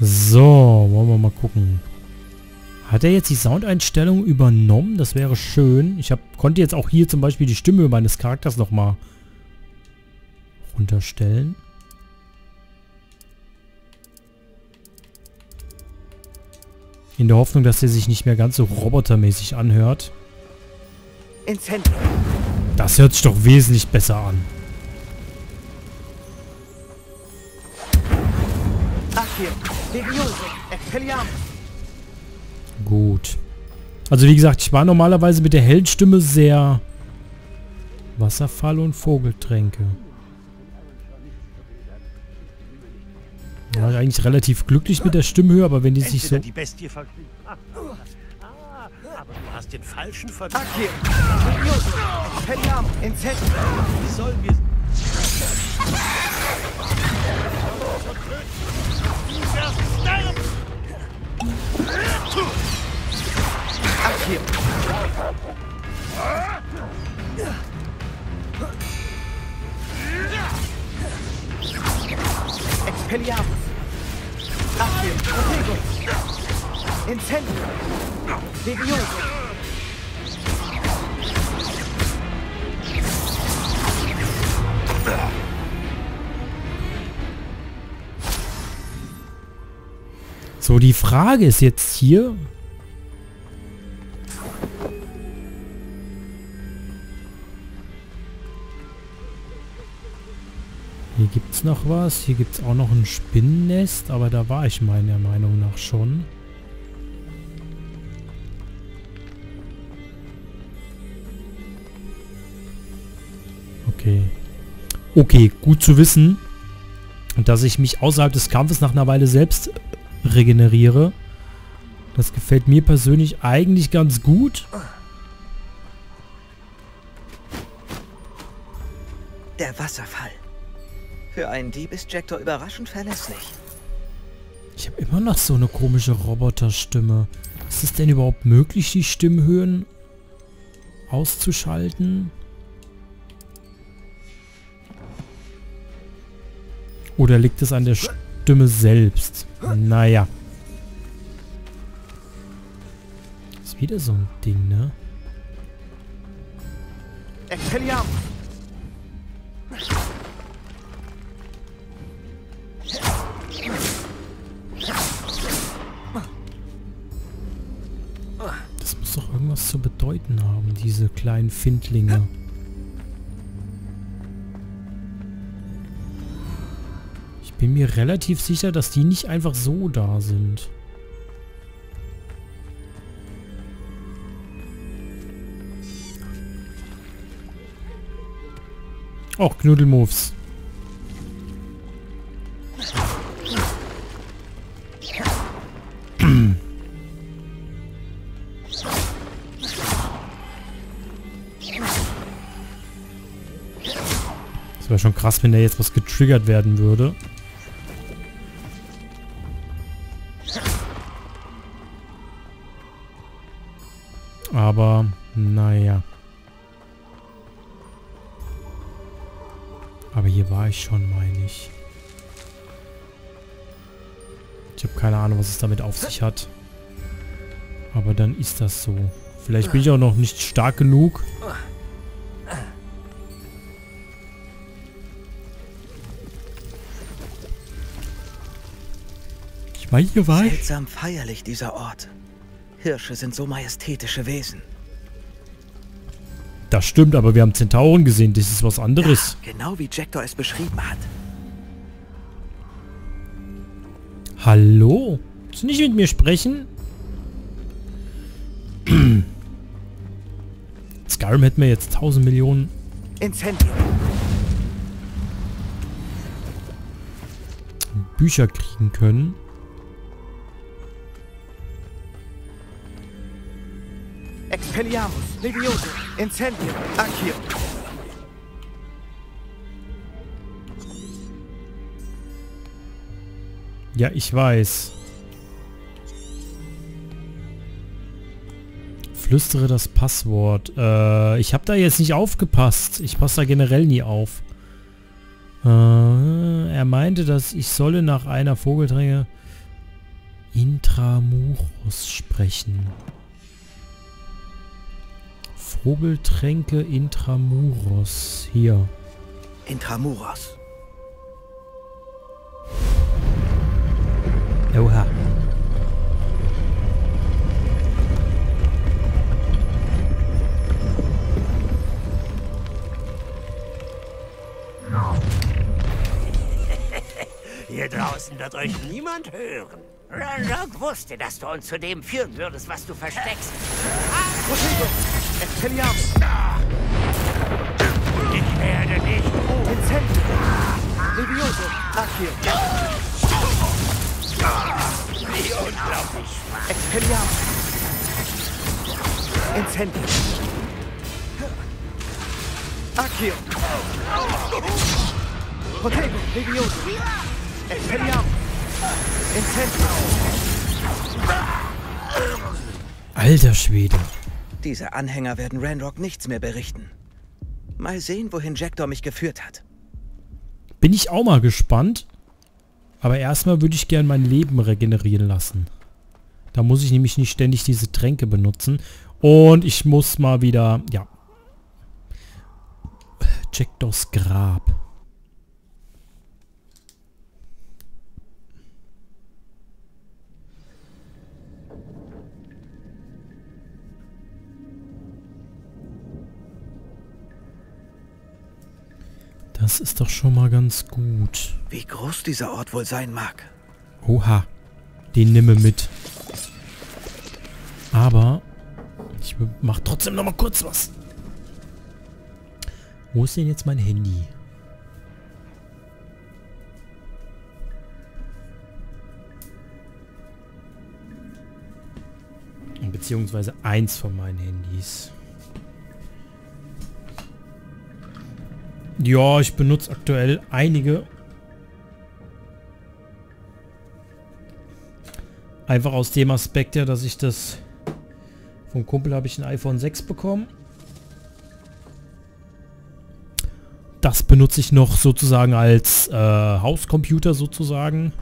So, wollen wir mal gucken. Hat er jetzt die Soundeinstellung übernommen? Das wäre schön. Ich hab, konnte jetzt auch hier zum Beispiel die Stimme meines Charakters nochmal runterstellen. In der Hoffnung, dass er sich nicht mehr ganz so robotermäßig anhört. Das hört sich doch wesentlich besser an. Gut. Also wie gesagt, ich war normalerweise mit der Heldstimme sehr... Wasserfall und Vogeltränke. War eigentlich relativ glücklich mit der Stimmhöhe, aber wenn die sich so... Aber du hast den falschen. Incendio. Wie sollen wir... Sterben! Accio. Expelliarmus. Accio. Protego. Incendio. Levioso. So, die Frage ist jetzt hier... Hier gibt es noch was. Hier gibt es auch noch ein Spinnennest, aber da war ich meiner Meinung nach schon. Okay. Okay, gut zu wissen, dass ich mich außerhalb des Kampfes nach einer Weile selbst regeneriere. Das gefällt mir persönlich eigentlich ganz gut. Der Wasserfall. Für einen Dieb ist Jektor überraschend verlässlich. Ich habe immer noch so eine komische Roboterstimme. Ist es denn überhaupt möglich, die Stimmhöhen auszuschalten? Oder liegt es an der Stimme selbst? Naja. Ist wieder so ein Ding, ne? Expelliarmus. Das muss doch irgendwas zu bedeuten haben, diese kleinen Findlinge. Bin mir relativ sicher, dass die nicht einfach so da sind. Auch Knuddelmoves. Das wäre schon krass, wenn da jetzt was getriggert werden würde. Ich schon, meine ich. Ich habe keine Ahnung, was es damit auf sich hat. Aber dann ist das so. Vielleicht bin ich auch noch nicht stark genug. Ich meine, hier war ich. Seltsam feierlich dieser Ort. Hirsche sind so majestätische Wesen. Das stimmt, aber wir haben Zentauren gesehen. Das ist was anderes. Ja, genau wie Jektor es beschrieben hat. Hallo? Willst du nicht mit mir sprechen? Skyrim hätten wir jetzt 1000 Millionen Incendio. Bücher kriegen können. Expelliarmus. Levioso. Incendio. Accio. Ja, ich weiß. Flüstere das Passwort. Äh, ich habe da jetzt nicht aufgepasst. Ich passe da generell nie auf. Äh, er meinte, dass ich solle nach einer Vogeltränke Intramuros sprechen. Vogeltränke Intramuros. Hier. Intramuros. Oha. Hier draußen wird euch niemand hören. Ranrock wusste, dass du uns zu dem führen würdest, was du versteckst. Protego. Expelliarmus. Ich werde nicht Incendio. Levioso. Accio. wie unglaublich. Expelliarmus. Incendio. Accio. Protego. Levioso. Expelliarmus. Incendio. Alter Schwede. Diese Anhänger werden Ranrock nichts mehr berichten. Mal sehen, wohin Jackdaw mich geführt hat. Bin ich auch mal gespannt. Aber erstmal würde ich gern mein Leben regenerieren lassen. Da muss ich nämlich nicht ständig diese Tränke benutzen. Und ich muss mal wieder, ja. Jackdaws Grab. Das ist doch schon mal ganz gut. Wie groß dieser Ort wohl sein mag. Oha. Den nimme mit. Aber ich mach trotzdem noch mal kurz was. Wo ist denn jetzt mein Handy? Beziehungsweise eins von meinen Handys. Ja, ich benutze aktuell einige. Einfach aus dem Aspekt ja, dass ich das... Vom Kumpel habe ich ein iPhone 6 bekommen. Das benutze ich noch sozusagen als äh, Hauscomputer sozusagen.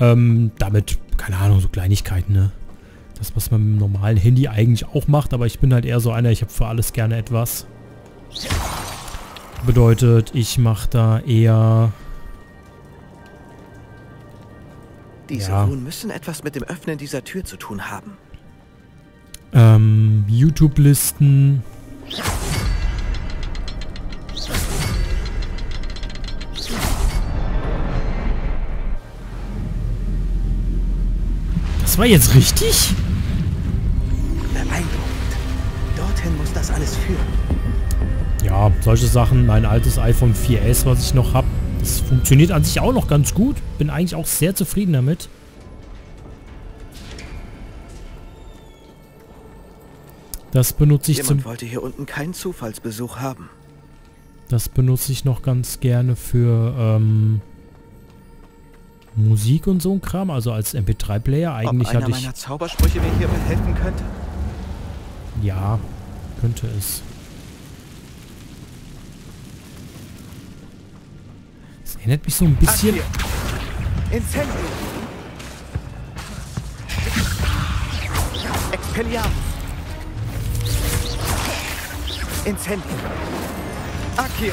Ähm, damit, keine Ahnung, so Kleinigkeiten, ne? Das, was man mit dem normalen Handy eigentlich auch macht, aber ich bin halt eher so einer, ich habe für alles gerne etwas. Bedeutet, ich mache da eher... Diese Ja. Runen müssen etwas mit dem Öffnen dieser Tür zu tun haben. Ähm, YouTube-Listen. Das war jetzt richtig? Beeindruckend. Dorthin muss das alles führen. Ja, solche Sachen. Mein altes iPhone 4S, was ich noch habe, das funktioniert an sich auch noch ganz gut. Bin eigentlich auch sehr zufrieden damit. Das benutze ich zum Jemand wollte hier unten keinen Zufallsbesuch haben. Das benutze ich noch ganz gerne für ähm, Musik und so ein Kram, also als MP3-Player. Eigentlich Ob einer hatte ich... meiner Zaubersprüche mir hierbei helfen könnte? Ja, könnte es. Erinnert mich so ein bisschen... Incendio. Expelliarmus. Incendio. Accio.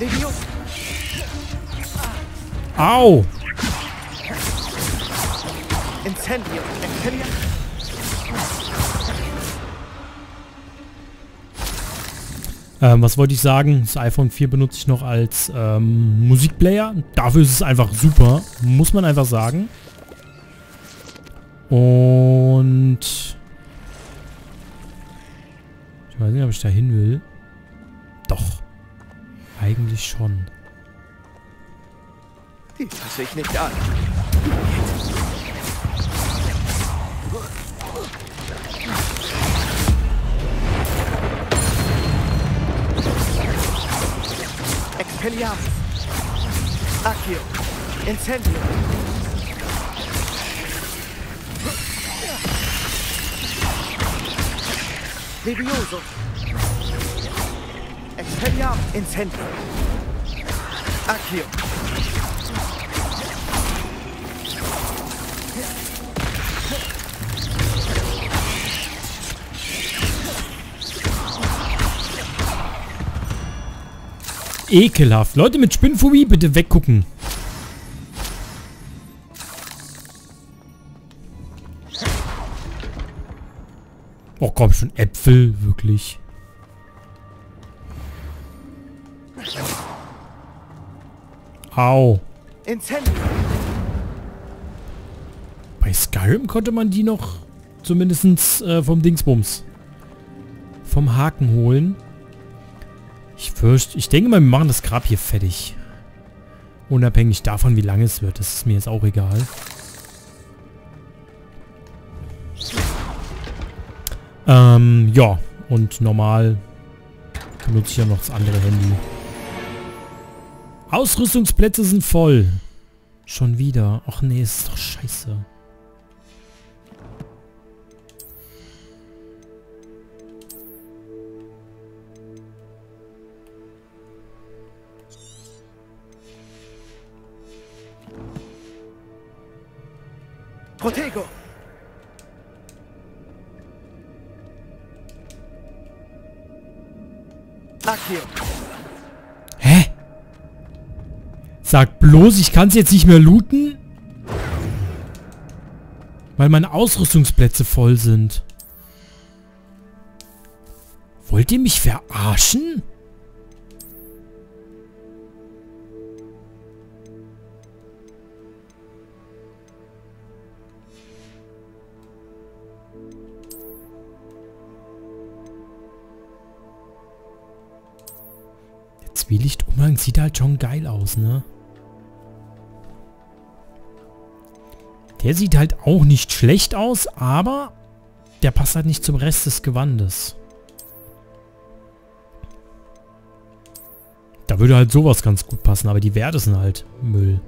Levioso. Au! Incendio. Expelliarmus. Ähm, was wollte ich sagen? Das iPhone 4 benutze ich noch als ähm, Musikplayer. Dafür ist es einfach super. Muss man einfach sagen. Und... Ich weiß nicht, ob ich da hin will. Doch. Eigentlich schon. Die fasse ich nicht an. Expelliarmus. Accio. Incendio. Levioso. Expelliarmus. Incendio. Accio. Ekelhaft. Leute mit Spinnphobie, bitte weggucken. Oh komm schon, Äpfel, wirklich. Au. Bei Skyrim konnte man die noch zumindest äh, vom Dingsbums vom Haken holen. Ich fürchte, ich denke mal, wir machen das Grab hier fertig. Unabhängig davon, wie lange es wird. Das ist mir jetzt auch egal. Ähm, ja. Und normal benutze ich ja noch das andere Handy. Ausrüstungsplätze sind voll. Schon wieder. Ach nee, ist doch scheiße. Protego. Accio. Hä? Sag bloß, ich kann es jetzt nicht mehr looten? Weil meine Ausrüstungsplätze voll sind. Wollt ihr mich verarschen? Zwielichtumhang sieht halt schon geil aus, ne? Der sieht halt auch nicht schlecht aus, aber der passt halt nicht zum Rest des Gewandes. Da würde halt sowas ganz gut passen, aber die Werte sind halt Müll.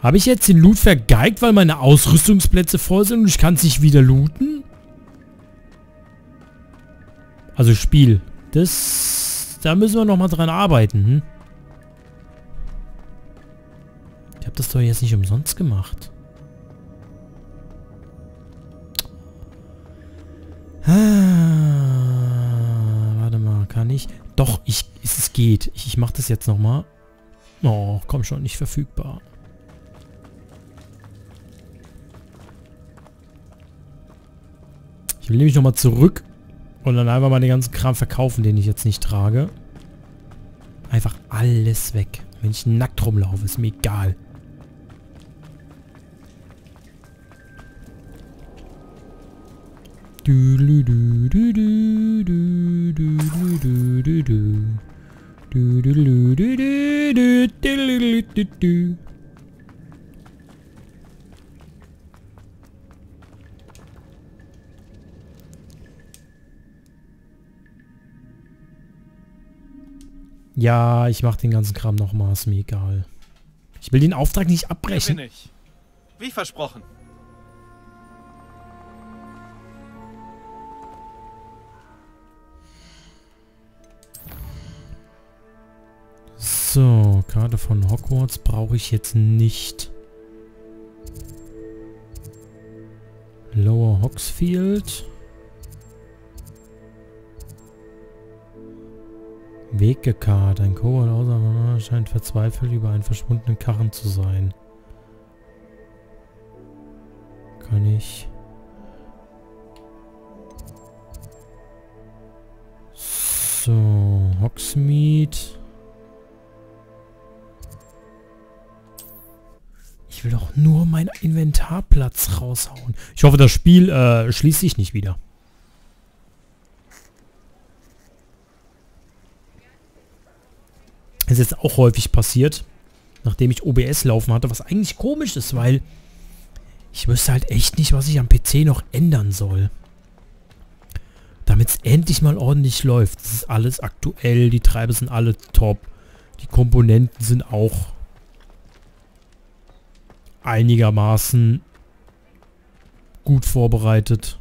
Habe ich jetzt den Loot vergeigt, weil meine Ausrüstungsplätze voll sind und ich kann es nicht wieder looten? Also Spiel. Das... Da müssen wir nochmal dran arbeiten, hm? Ich habe das doch jetzt nicht umsonst gemacht. Ah, warte mal, kann ich? Doch, ich, es geht. Ich, ich mache das jetzt nochmal. Oh, komm schon, nicht verfügbar. Ich will nämlich nochmal zurück und dann einfach mal den ganzen Kram verkaufen, den ich jetzt nicht trage. Einfach alles weg. Wenn ich nackt rumlaufe, ist mir egal. Ja, ich mach den ganzen Kram nochmal, ist mir egal. Ich will den Auftrag nicht Hier abbrechen. bin ich. Wie versprochen. So, Karte von Hogwarts brauche ich jetzt nicht. Lower Hogsfield. Wegekarte. Ein Kobold außer scheint verzweifelt über einen verschwundenen Karren zu sein. Kann ich... So, Hogsmeade. Ich will doch nur meinen Inventarplatz raushauen. Ich hoffe, das Spiel äh, schließt sich nicht wieder. Ist jetzt auch häufig passiert, nachdem ich OBS laufen hatte, was eigentlich komisch ist, weil ich wüsste halt echt nicht, was ich am PC noch ändern soll. Damit es endlich mal ordentlich läuft. Das ist alles aktuell, die Treiber sind alle top. Die Komponenten sind auch einigermaßen gut vorbereitet.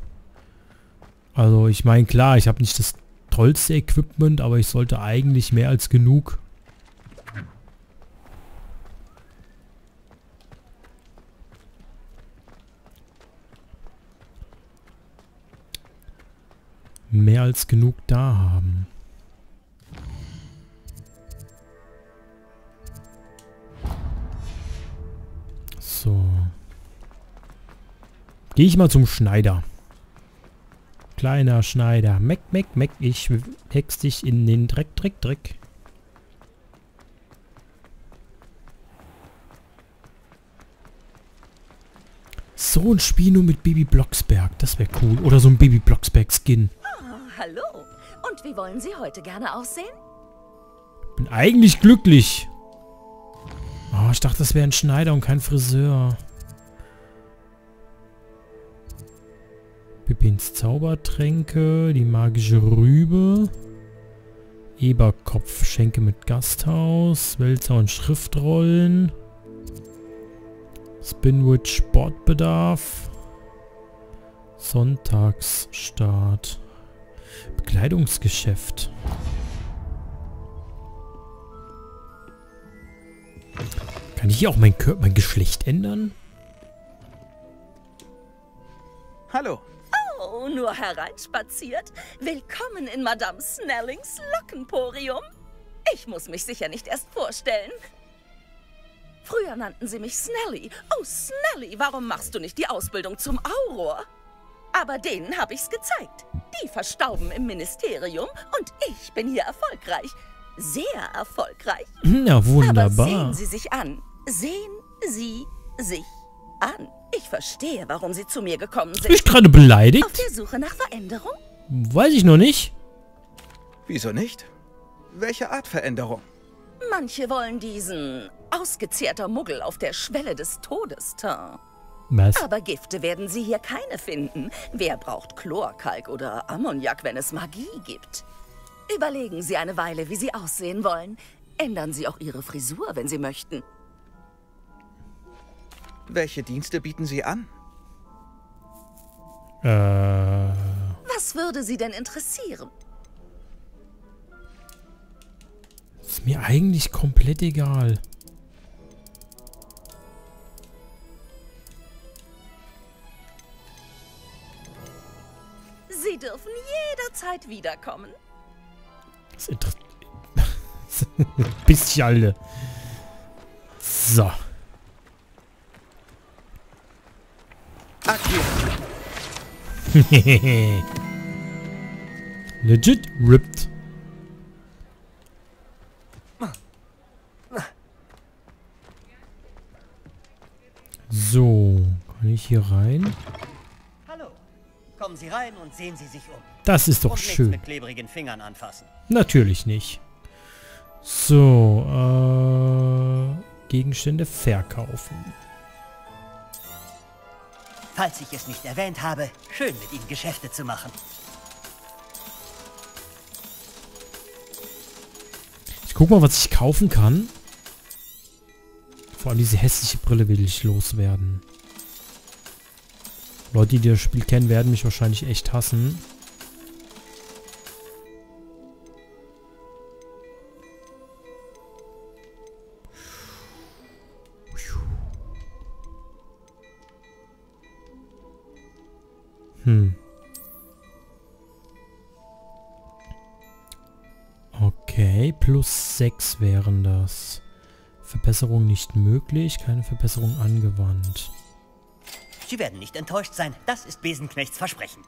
Also ich meine, klar, ich habe nicht das tollste Equipment, aber ich sollte eigentlich mehr als genug mehr als genug da haben. So. Gehe ich mal zum Schneider. Kleiner Schneider. Meck, meck, meck. Ich hex dich in den Dreck, Dreck, Dreck. So ein Spiel nur mit Baby Blocksberg. Das wäre cool. Oder so ein Baby Blocksberg Skin. Hallo. Und wie wollen Sie heute gerne aussehen? Bin eigentlich glücklich. Oh, ich dachte, das wäre ein Schneider und kein Friseur. Pippins Zaubertränke, die magische Rübe, Eberkopf, Schenke mit Gasthaus, Wälzer und Schriftrollen, Spinwich Sportbedarf, Sonntagsstart, Bekleidungsgeschäft. Kann ich hier auch mein, mein Geschlecht ändern? Hallo. Oh, nur hereinspaziert. Willkommen in Madame Snellings Lockenporium. Ich muss mich sicher nicht erst vorstellen. Früher nannten sie mich Snelly. Oh, Snelly, warum machst du nicht die Ausbildung zum Auror? Aber denen habe ich's gezeigt. Die verstauben im Ministerium und ich bin hier erfolgreich. Sehr erfolgreich. Ja, Aber wunderbar. sehen Sie sich an. Sehen Sie sich an. Ich verstehe, warum Sie zu mir gekommen Bin sind. ich gerade Auf beleidigt? der Suche nach Veränderung? Weiß ich noch nicht. Wieso nicht? Welche Art Veränderung? Manche wollen diesen ausgezehrter Muggel auf der Schwelle des Todes, Tar. Was? Aber Gifte werden Sie hier keine finden. Wer braucht Chlorkalk oder Ammoniak, wenn es Magie gibt? Überlegen Sie eine Weile, wie Sie aussehen wollen. Ändern Sie auch Ihre Frisur, wenn Sie möchten. Welche Dienste bieten Sie an? Äh, Was würde Sie denn interessieren? ist mir eigentlich komplett egal. Sie dürfen jederzeit wiederkommen. Das interessiert... Bisschen alle. So. Legit ripped. So, kann ich hier rein? Kommen Sie rein und sehen Sie sich um. Das ist doch und schön. mit klebrigen Fingern anfassen. Natürlich nicht. So, äh, Gegenstände verkaufen. Falls ich es nicht erwähnt habe, schön mit Ihnen Geschäfte zu machen. Ich guck mal, was ich kaufen kann. Vor allem diese hässliche Brille will ich loswerden. Leute, die das Spiel kennen, werden mich wahrscheinlich echt hassen. Hm. Okay, plus 6 wären das. Verbesserung nicht möglich, keine Verbesserung angewandt. Sie werden nicht enttäuscht sein. Das ist Besenknechts Versprechen.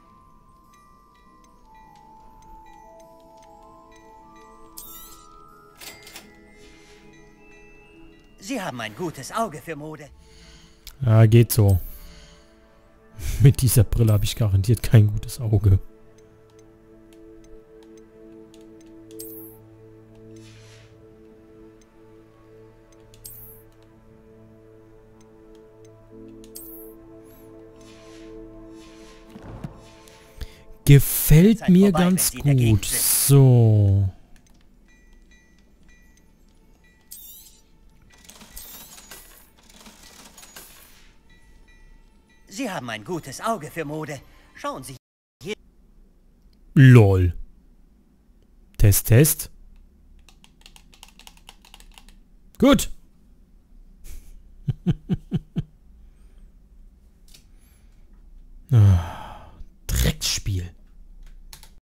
Sie haben ein gutes Auge für Mode. Ja, geht so. Mit dieser Brille habe ich garantiert kein gutes Auge. Gefällt mir vorbei, ganz gut. So. Sie haben ein gutes Auge für Mode. Schauen Sie. LOL. Test, Test. Gut.